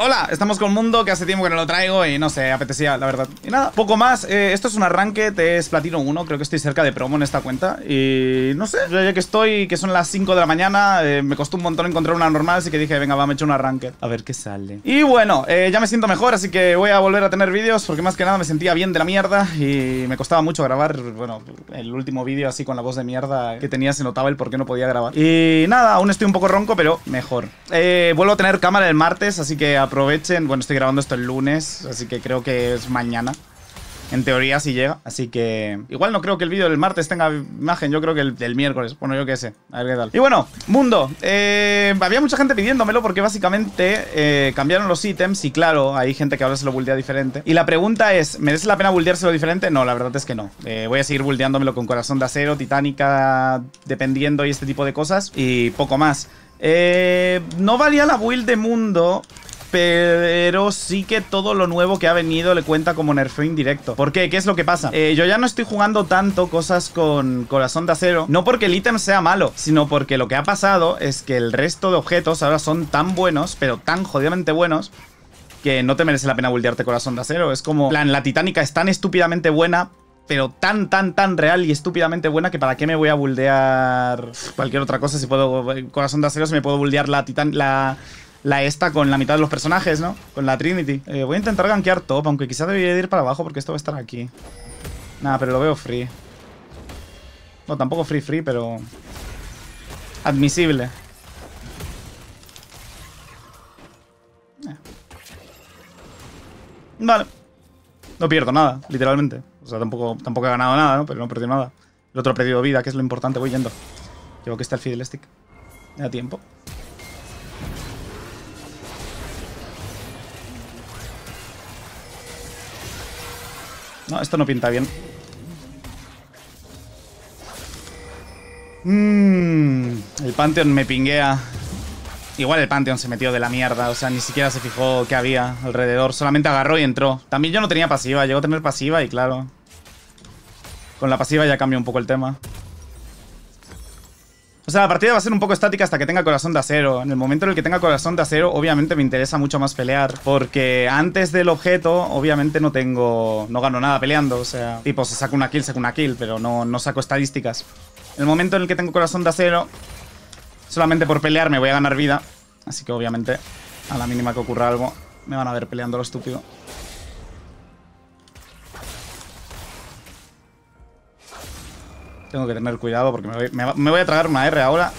Hola, estamos con Mundo, que hace tiempo que no lo traigo y no sé, apetecía, la verdad. Y nada, poco más. Eh, esto es un arranque, te es Platino 1, creo que estoy cerca de promo en esta cuenta. Y no sé, ya que estoy, que son las 5 de la mañana, eh, me costó un montón encontrar una normal, así que dije, venga, va, me echo un arranque. A ver qué sale. Y bueno, eh, ya me siento mejor, así que voy a volver a tener vídeos, porque más que nada me sentía bien de la mierda y me costaba mucho grabar. Bueno, el último vídeo así con la voz de mierda que tenía se notaba el por qué no podía grabar. Y nada, aún estoy un poco ronco, pero mejor. vuelvo a tener cámara el martes, así que aprovechen. Bueno, estoy grabando esto el lunes, así que creo que es mañana. En teoría si llega, así que... Igual no creo que el vídeo del martes tenga imagen, yo creo que el del miércoles, bueno, yo qué sé, a ver qué tal. Y bueno, mundo, eh, había mucha gente pidiéndomelo porque básicamente eh, cambiaron los ítems y claro, hay gente que ahora se lo buldea diferente. Y la pregunta es, ¿merece la pena buldeárselo diferente? No, la verdad es que no. Eh, voy a seguir buldeándomelo con corazón de acero, titánica, dependiendo y este tipo de cosas y poco más. no valía la build de mundo pero sí que todo lo nuevo que ha venido le cuenta como nerfeo indirecto. ¿Por qué? ¿Qué es lo que pasa? Eh, yo ya no estoy jugando tanto cosas con corazón de acero, no porque el ítem sea malo, sino porque lo que ha pasado es que el resto de objetos ahora son tan buenos, pero tan jodidamente buenos, que no te merece la pena buldearte corazón de acero. Es como, plan, la titánica es tan estúpidamente buena, pero tan, tan, tan real y estúpidamente buena que para qué me voy a buldear cualquier otra cosa si puedo... Corazón de acero si me puedo buldear la titán... La, la esta con la mitad de los personajes, ¿no? Con la Trinity. Eh, voy a intentar gankear top, aunque quizá debería ir para abajo porque esto va a estar aquí. Nada, pero lo veo free. No, tampoco free free, pero... Admisible. Eh. Vale. No pierdo nada, literalmente. O sea, tampoco, tampoco he ganado nada, ¿no? Pero no he perdido nada. El otro ha perdido vida, que es lo importante. Voy yendo. Llevo que está el Fiddle Stick. Me da tiempo. No, esto no pinta bien. Mmm, el Pantheon me pinguea. Igual el Pantheon se metió de la mierda, o sea, ni siquiera se fijó qué había alrededor. Solamente agarró y entró. También yo no tenía pasiva, llegó a tener pasiva y claro. Con la pasiva ya cambia un poco el tema. O sea, la partida va a ser un poco estática hasta que tenga corazón de acero. En el momento en el que tenga corazón de acero, obviamente me interesa mucho más pelear. Porque antes del objeto, obviamente no tengo... No gano nada peleando. O sea, tipo, se saca una kill, saco una kill, pero no, no saco estadísticas. En el momento en el que tengo corazón de acero, solamente por pelear me voy a ganar vida. Así que obviamente, a la mínima que ocurra algo, me van a ver peleando lo estúpido. Tengo que tener cuidado porque me voy, a tragar una R ahora.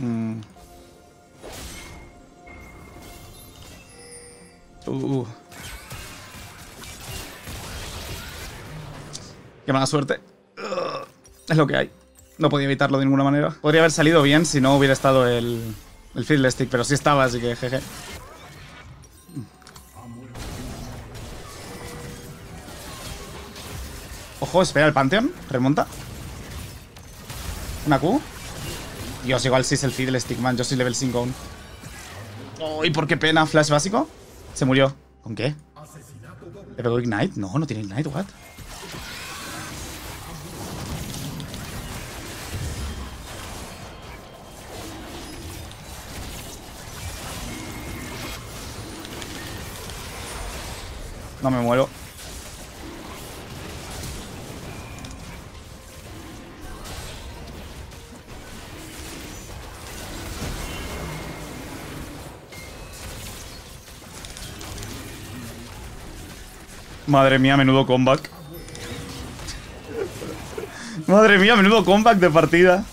Mm. Uh, uh. Qué mala suerte. es lo que hay. No podía evitarlo de ninguna manera. Podría haber salido bien si no hubiera estado el, el field stick, pero sí estaba, así que jeje. Ojo, espera el Pantheon. Remonta. Una Q. Dios, igual sí es el Fiddle Stickman. Yo soy level 5 aún. Uy, por qué pena. Flash básico. Se murió. ¿Con qué? ¿Le pegó Ignite? No, no tiene Ignite. What? No me muero. Madre mía, menudo comeback. Madre mía, menudo comeback de partida.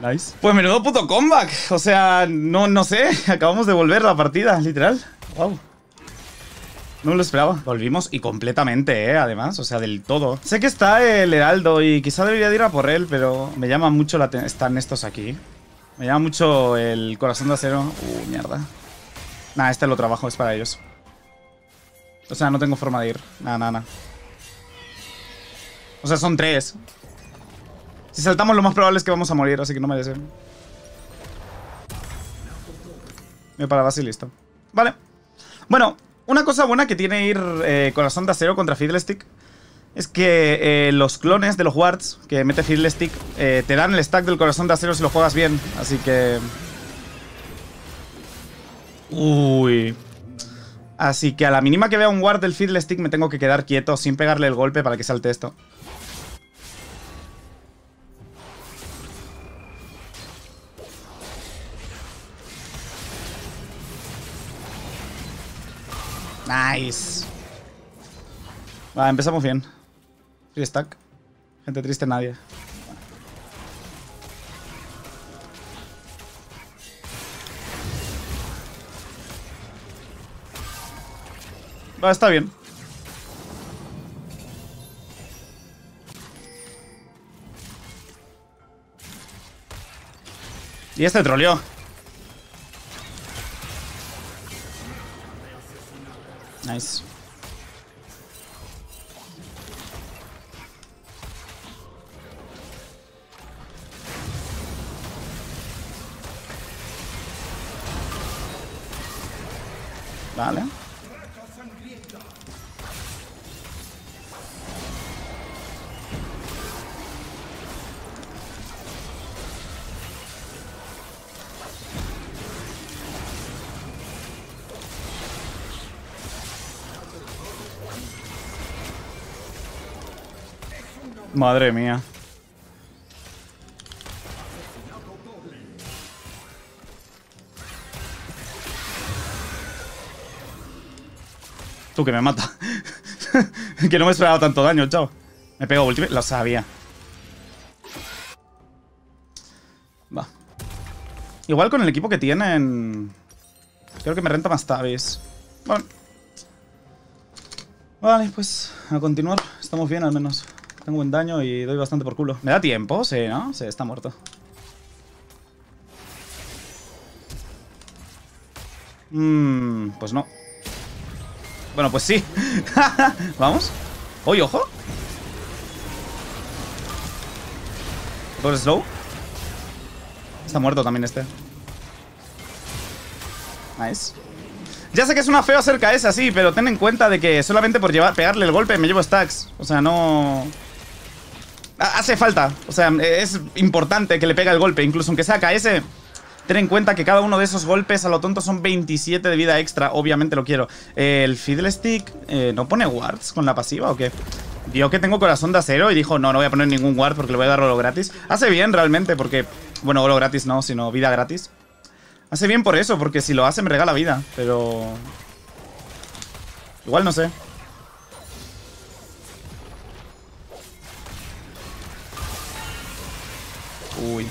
Nice. Pues menudo puto comeback. O sea, no, no sé. Acabamos de volver la partida, literal. Wow. No lo esperaba. Volvimos y completamente, ¿eh? Además, o sea, del todo. Sé que está el Heraldo y quizá debería ir a por él, pero me llama mucho la atención. Están estos aquí. Me llama mucho el corazón de acero. Uh, mierda. Nah, este lo trabajo, es para ellos. O sea, no tengo forma de ir. Nada, nada, nada. O sea, son tres. Si saltamos, lo más probable es que vamos a morir, así que no me deseen. Me para base y listo. Vale. Bueno, una cosa buena que tiene ir eh, Corazón de Acero contra Fiddlestick es que eh, los clones de los wards que mete Fiddlestick eh, te dan el stack del corazón de acero si lo juegas bien. Así que... Uy. Así que a la mínima que vea un ward del Fiddlestick me tengo que quedar quieto sin pegarle el golpe para que salte esto. Nice. Va, empezamos bien. Free stack. Gente triste nadie. Va, está bien. Y este troleó. Nice. Vale. Madre mía. Tú que me mata. que no me esperaba tanto daño, chao. Me pego ultimate. Lo sabía. Va. Igual con el equipo que tienen... Creo que me renta más Tabis. Bueno. Vale, pues a continuar. Estamos bien al menos. Tengo buen daño y doy bastante por culo. ¿Me da tiempo? Sí, ¿no? Sí, está muerto. Mmm, pues no. Bueno, pues sí. Vamos. Oye, ojo. Dos slow. Está muerto también este. Nice. Ya sé que es una fea cerca esa, sí, pero ten en cuenta de que solamente por llevar, pegarle el golpe me llevo stacks. O sea, no... Hace falta. O sea, es importante que le pegue el golpe. Incluso aunque sea KS, ten en cuenta que cada uno de esos golpes a lo tonto son 27 de vida extra. Obviamente lo quiero. el Fiddlestick, eh, ¿no pone wards con la pasiva o qué? Vio que tengo corazón de acero y dijo, no, no voy a poner ningún ward porque le voy a dar oro gratis. Hace bien realmente porque... Bueno, oro gratis no, sino vida gratis. Hace bien por eso, porque si lo hace me regala vida, pero... Igual no sé. Uy.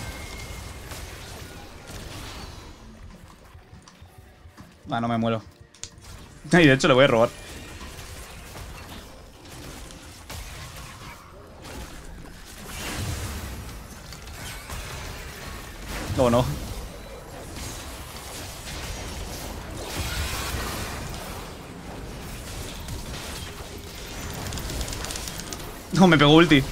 Ah, no me muero. Y de hecho le voy a robar. No, no. No, me pegó ulti.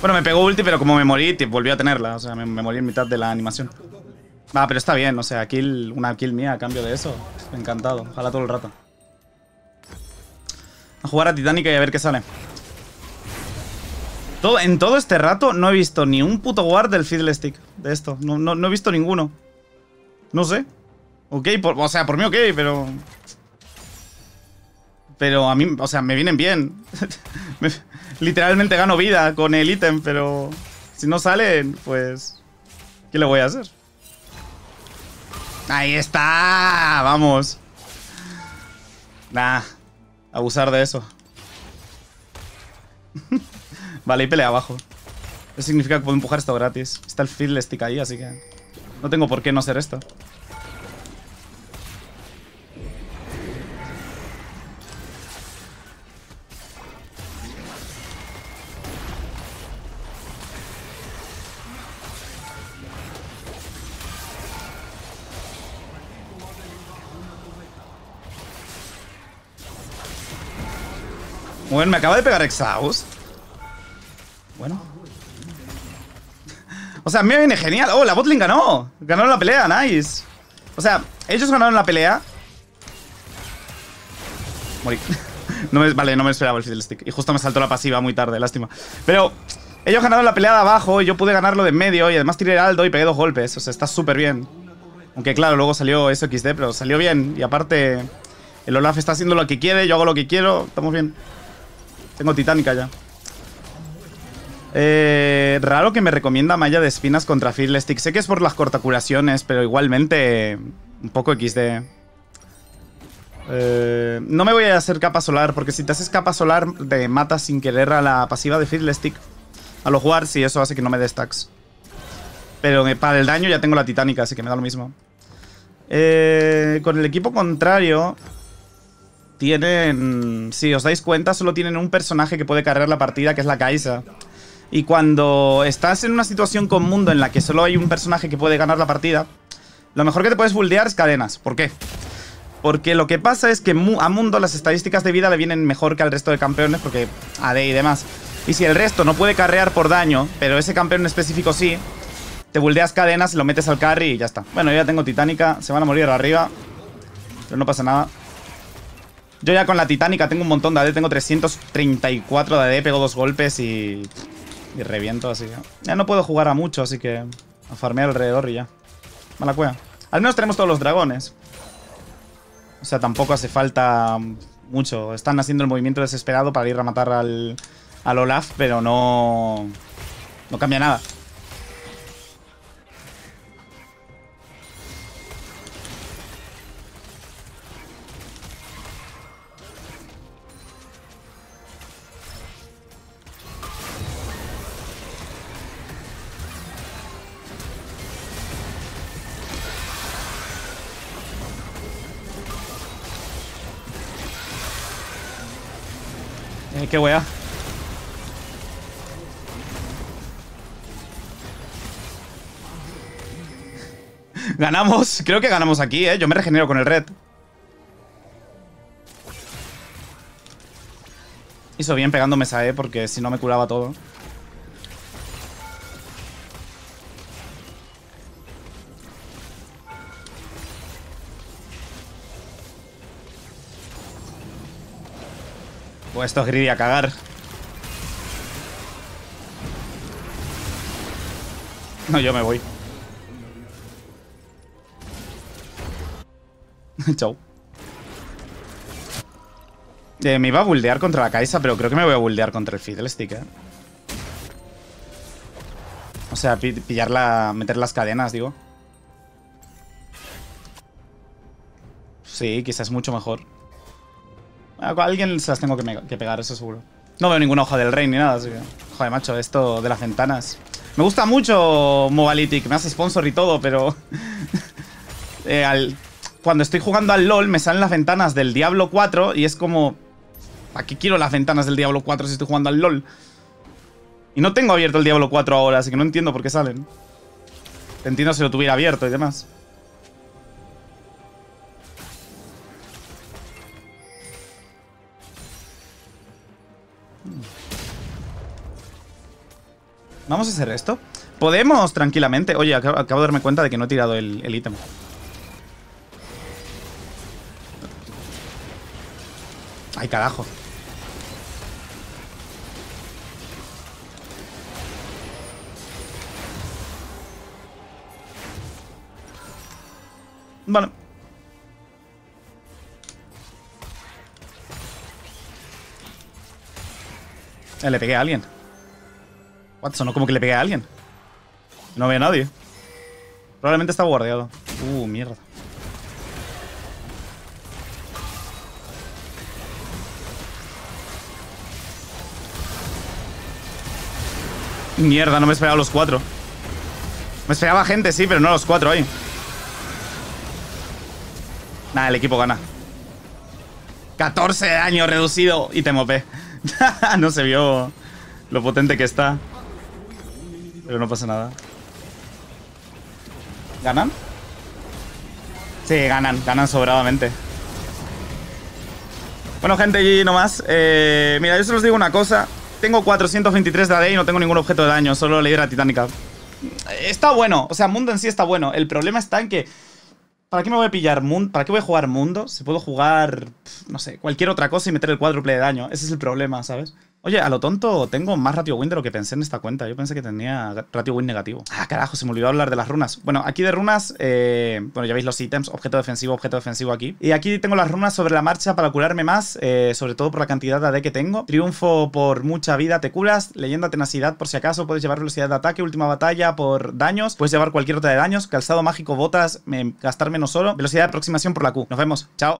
Bueno, me pegó ulti, pero como me morí, volvió a tenerla. O sea, me, morí en mitad de la animación. Ah, pero está bien. O sea, kill, una kill mía a cambio de eso. Encantado. Ojalá todo el rato. A jugar a Titánica y a ver qué sale. Todo, en todo este rato no he visto ni un puto guard del Fiddlestick de esto. No, no, he visto ninguno. No sé. Ok, o sea, por mí ok, pero... Pero a mí, o sea, me vienen bien. literalmente gano vida con el ítem, pero si no salen, pues... ¿Qué le voy a hacer? Ahí está, vamos. Nah, abusar de eso. vale, y pelea abajo. Eso significa que puedo empujar esto gratis. Está el fiddle stick ahí, así que... No tengo por qué no hacer esto. Bueno, me acaba de pegar Exhaust. Bueno. O sea, me viene genial. Oh, la botlane ganó. Ganaron la pelea, nice. O sea, ellos ganaron la pelea. Morí. No me, vale, no me esperaba el Fiddlestick. Y justo me saltó la pasiva muy tarde, lástima. Pero ellos ganaron la pelea de abajo y yo pude ganarlo de en medio. Y además tiré el Aldo y pegué dos golpes. O sea, está súper bien. Aunque claro, luego salió eso XD, pero salió bien. Y aparte, el Olaf está haciendo lo que quiere, yo hago lo que quiero. Estamos bien. Tengo Titánica ya. Eh, raro que me recomienda Malla de espinas contra Fiddlestick. Sé que es por las cortaculaciones, pero igualmente un poco XD. Eh, no me voy a hacer capa solar, porque si te haces capa solar te matas sin querer a la pasiva de Fiddlestick. A lo jugar, sí, eso hace que no me dé stacks. Pero para el daño ya tengo la titánica, así que me da lo mismo. Eh, con el equipo contrario... Tienen... Si os dais cuenta, solo tienen un personaje que puede cargar la partida, que es la Kaisa. Y cuando estás en una situación con Mundo en la que solo hay un personaje que puede ganar la partida, lo mejor que te puedes buldear es cadenas. ¿Por qué? Porque lo que pasa es que a Mundo las estadísticas de vida le vienen mejor que al resto de campeones, porque AD y demás. Y si el resto no puede carrear por daño, pero ese campeón en específico sí, te buldeas cadenas, lo metes al carry y ya está. Bueno, yo ya tengo titánica, se van a morir arriba, pero no pasa nada. Yo ya con la titánica tengo un montón de AD, tengo 334 de AD, pego dos golpes y... Y reviento, así que... Ya no puedo jugar a mucho, así que... A farmear alrededor y ya. Mala cueva. Al menos tenemos todos los dragones. O sea, tampoco hace falta mucho. Están haciendo el movimiento desesperado para ir a matar al, al Olaf, pero no... No cambia nada. Eh, qué wea. ganamos. Creo que ganamos aquí, ¿eh? Yo me regenero con el red. Hizo bien pegándome esa E porque si no me curaba todo. Pues esto es greedy a cagar. No, yo me voy. Chau. Eh, me iba a buldear contra la Kaisa, pero creo que me voy a buldear contra el Fiddlestick, eh. O sea, pillarla, meter las cadenas, digo. Sí, quizás mucho mejor. Alguien se las tengo que, pegar, eso seguro. No veo ninguna hoja del rey ni nada, así que... Joder, macho, esto de las ventanas. Me gusta mucho Mobalytic, me hace sponsor y todo, pero... Eh, cuando estoy jugando al LoL me salen las ventanas del Diablo 4 y es como... ¿Para qué quiero las ventanas del Diablo 4 si estoy jugando al LoL? Y no tengo abierto el Diablo 4 ahora, así que no entiendo por qué salen. Entiendo si lo tuviera abierto y demás. Vamos a hacer esto. Podemos tranquilamente... Oye, acabo, de darme cuenta de que no he tirado el ítem. Ay, carajo. Vale. Eh, le pegué a alguien. What? Sonó como que le pegué a alguien. No ve a nadie. Probablemente está guardiado. Uh, mierda. Mierda, no me esperaba los cuatro. Me esperaba gente, sí, pero no los cuatro ahí. Nada, el equipo gana. 14 de daño reducido y te mopé. no se vio lo potente que está. Pero no pasa nada. ¿Ganan? Sí, ganan, ganan sobradamente. Bueno, gente, y nomás. Eh, mira, yo solo os digo una cosa. Tengo 423 de AD y no tengo ningún objeto de daño, solo la hidra titánica. Está bueno, o sea, mundo en sí está bueno. El problema está en que ¿Para qué me voy a pillar mundo? ¿Para qué voy a jugar mundo? Si puedo jugar, no sé, cualquier otra cosa y meter el cuádruple de daño. Ese es el problema, ¿sabes? Oye, a lo tonto, tengo más ratio win de lo que pensé en esta cuenta. Yo pensé que tenía ratio win negativo. Ah, carajo, se me olvidó hablar de las runas. Bueno, aquí de runas, eh, bueno, ya veis los ítems, objeto defensivo, objeto defensivo aquí. Y aquí tengo las runas sobre la marcha para curarme más, eh, sobre todo por la cantidad de AD que tengo. Triunfo por mucha vida, te curas. Leyenda, tenacidad, por si acaso. Puedes llevar velocidad de ataque, última batalla por daños. Puedes llevar cualquier otra de daños. Calzado mágico, botas, gastar menos oro. Velocidad de aproximación por la Q. Nos vemos. Chao.